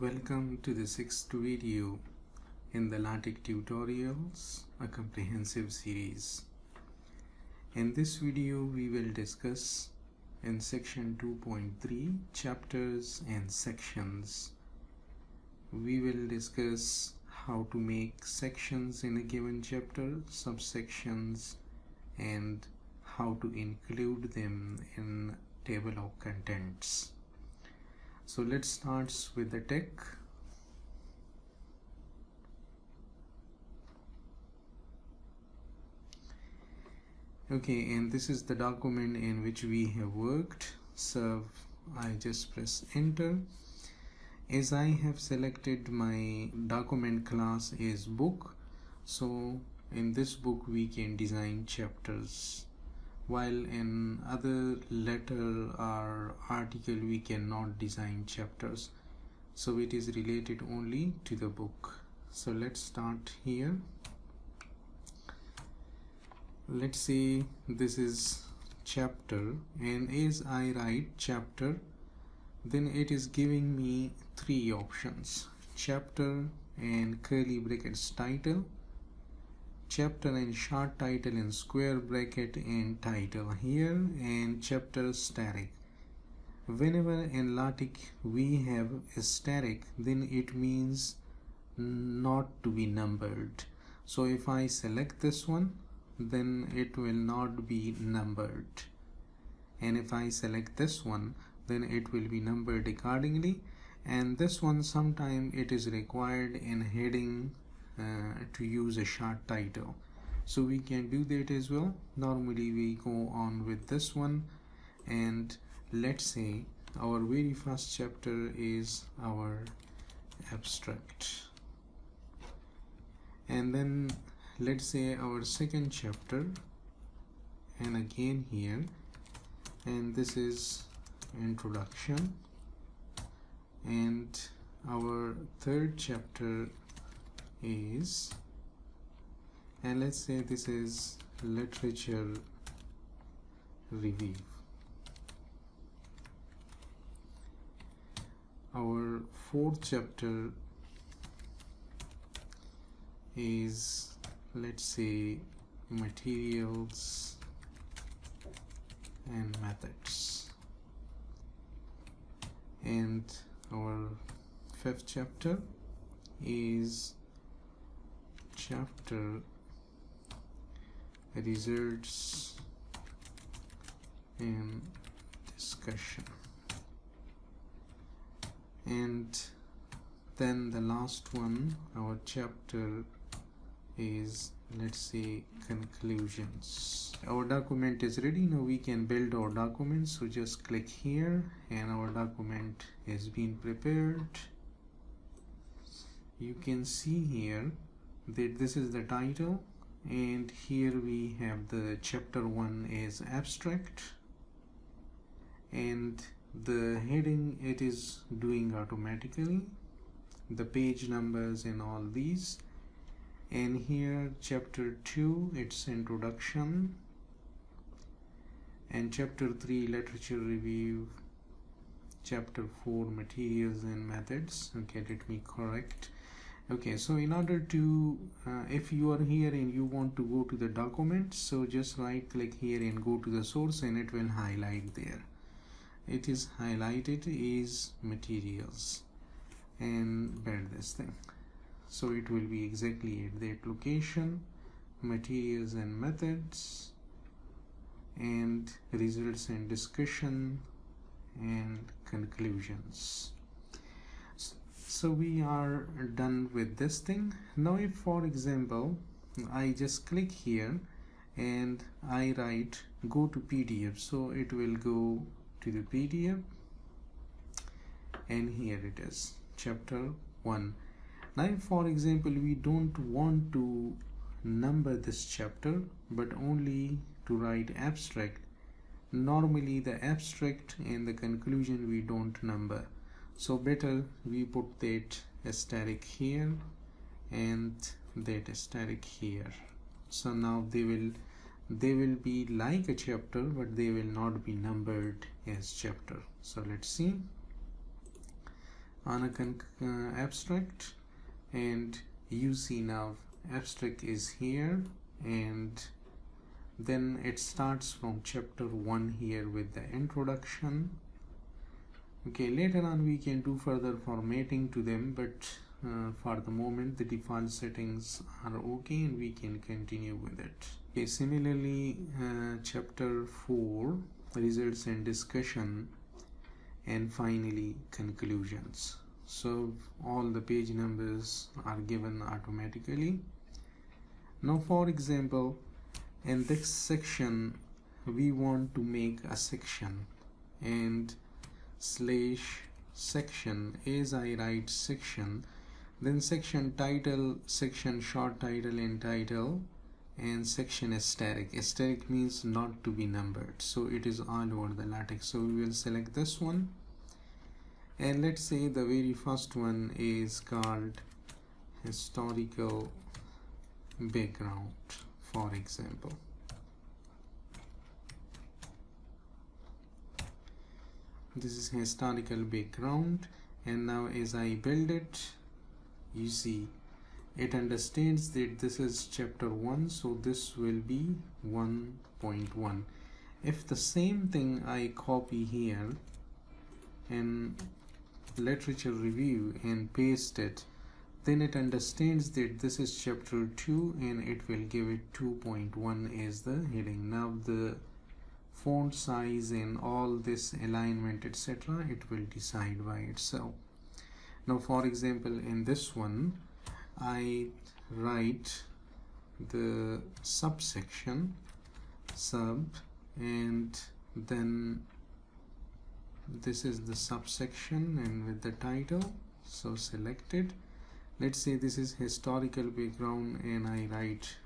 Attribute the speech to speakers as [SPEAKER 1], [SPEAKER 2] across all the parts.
[SPEAKER 1] Welcome to the sixth video in the LaTeX tutorials, a comprehensive series. In this video, we will discuss in section 2.3 chapters and sections. We will discuss how to make sections in a given chapter, subsections, and how to include them in table of contents so let's start with the tech. Okay and this is the document in which we have worked. So I just press enter. As I have selected my document class is book so in this book we can design chapters while in other letter or article we cannot design chapters so it is related only to the book. So let's start here. Let's say this is chapter and as I write chapter then it is giving me three options. Chapter and curly brackets title chapter and short title in square bracket and title here and chapter asterisk whenever in LaTeX we have asterisk then it means not to be numbered. So if I select this one then it will not be numbered. And if I select this one then it will be numbered accordingly. And this one sometime it is required in heading Uh, to use a short title. So we can do that as well. Normally we go on with this one. And let's say our very first chapter is our abstract. And then let's say our second chapter. And again here. And this is introduction. And our third chapter is and let's say this is literature review. Our fourth chapter is let's say materials and methods. And our fifth chapter is chapter. Results in discussion. And then the last one our chapter is let's say conclusions. Our document is ready. Now we can build our document so just click here and our document has been prepared. You can see here that this is the title and here we have the chapter 1 is abstract and the heading it is doing automatically the page numbers and all these. And here chapter 2 it's introduction and chapter 3 literature review chapter 4 materials and methods. Okay let me correct okay so in order to uh, if you are here and you want to go to the document so just right click here and go to the source and it will highlight there. It is highlighted is materials and build this thing. So it will be exactly at that location materials and methods and results and discussion and conclusions so we are done with this thing. Now if for example I just click here and I write go to PDF so it will go to the PDF and here it is chapter 1 now for example we don't want to number this chapter but only to write abstract normally the abstract and the conclusion we don't number so better we put that asterisk here and that asterisk here. So now they will they will be like a chapter but they will not be numbered as chapter. So let's see. On a uh, abstract and you see now abstract is here and then it starts from chapter 1 here with the introduction okay later on we can do further formatting to them but uh, for the moment the default settings are okay and we can continue with it. Okay similarly uh, chapter 4 results and discussion and finally conclusions. So all the page numbers are given automatically. Now for example in this section we want to make a section and slash section as I write section then section title section short title and title and section asterisk. Asterisk means not to be numbered. So it is all over the latex. So we will select this one. And let's say the very first one is called historical background for example this is historical background. And now as I build it you see it understands that this is chapter 1 so this will be 1.1 if the same thing I copy here in literature review and paste it then it understands that this is chapter 2 and it will give it 2.1 as the heading. Now the font size and all this alignment etc it will decide by itself. Now for example in this one I write the subsection sub and then this is the subsection and with the title so selected. Let's say this is historical background and I write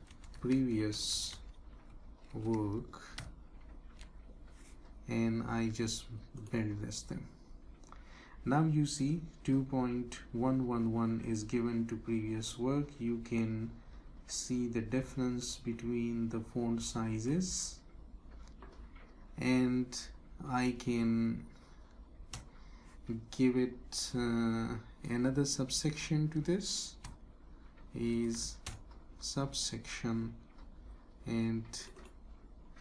[SPEAKER 1] previous work and I just build this thing. Now you see 2.111 is given to previous work. You can see the difference between the font sizes. And I can give it uh, another subsection to this is subsection. And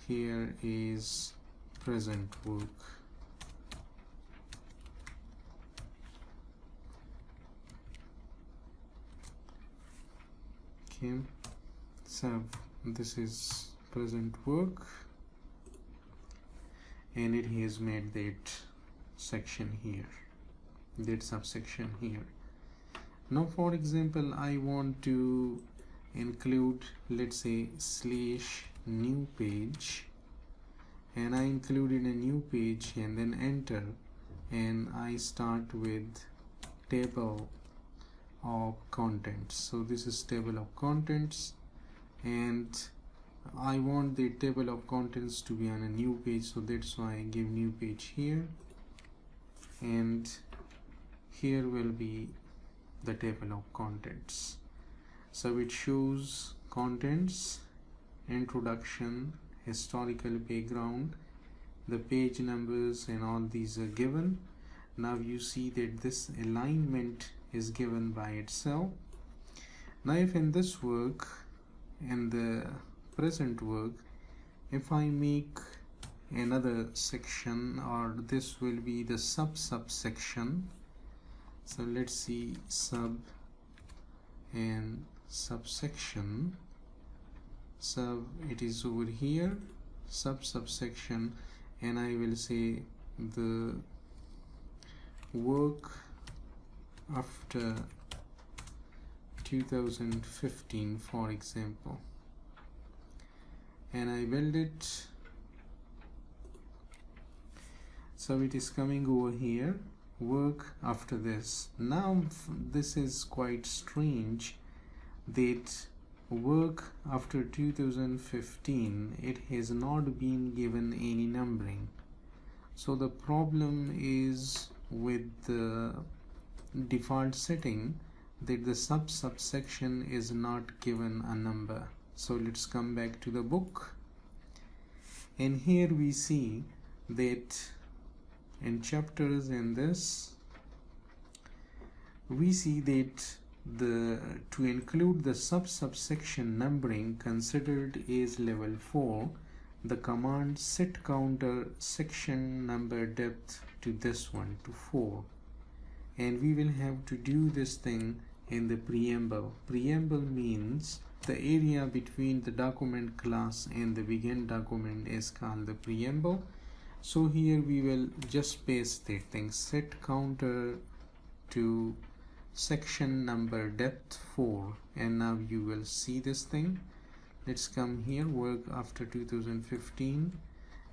[SPEAKER 1] here is present work okay. So this is present work and it has made that section here that subsection here. Now for example I want to include let's say slash new page and I included a new page and then enter and I start with table of contents. So this is table of contents and I want the table of contents to be on a new page so that's why I give new page here. And here will be the table of contents. So it shows contents introduction historical background the page numbers and all these are given. Now you see that this alignment is given by itself. Now if in this work in the present work if I make another section or this will be the sub subsection so let's see sub and subsection sub it is over here sub subsection and I will say the work after 2015 for example. And I build it. So it is coming over here work after this. Now this is quite strange that work after 2015 it has not been given any numbering. So the problem is with the default setting that the sub subsection is not given a number. So let's come back to the book. And here we see that in chapters in this we see that the to include the sub subsection numbering considered is level 4 the command set counter section number depth to this one to 4 and we will have to do this thing in the preamble. Preamble means the area between the document class and the begin document is called the preamble. So here we will just paste that thing set counter to section number depth 4 and now you will see this thing. Let's come here work after 2015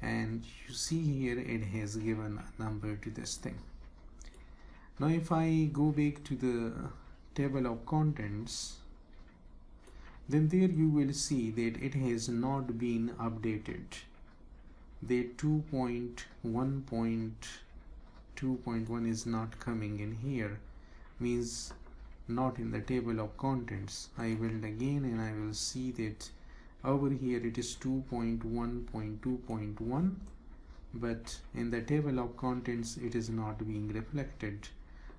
[SPEAKER 1] and you see here it has given a number to this thing. Now if I go back to the table of contents then there you will see that it has not been updated. The 2.1.2.1 is not coming in here means not in the table of contents. I will again and I will see that over here it is 2.1.2.1 but in the table of contents it is not being reflected.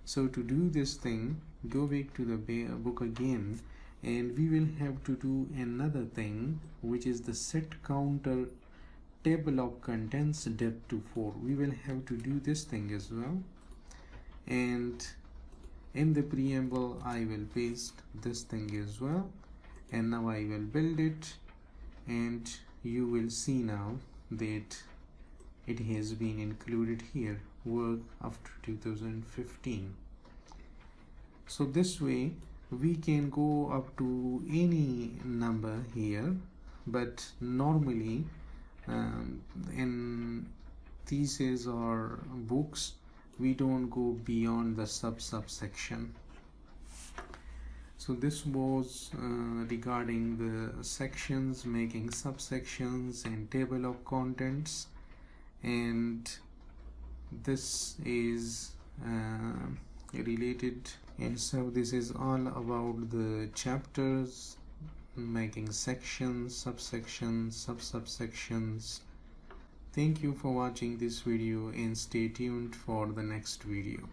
[SPEAKER 1] So to do this thing go back to the book again and we will have to do another thing which is the set counter table of contents depth to 4 we will have to do this thing as well. And in the preamble I will paste this thing as well and now I will build it and you will see now that it has been included here work after 2015 so this way we can go up to any number here but normally um, in theses or books we don't go beyond the sub subsection. So this was uh, regarding the sections making subsections and table of contents. And this is uh, related and so this is all about the chapters making sections subsections sub subsections Thank you for watching this video and stay tuned for the next video.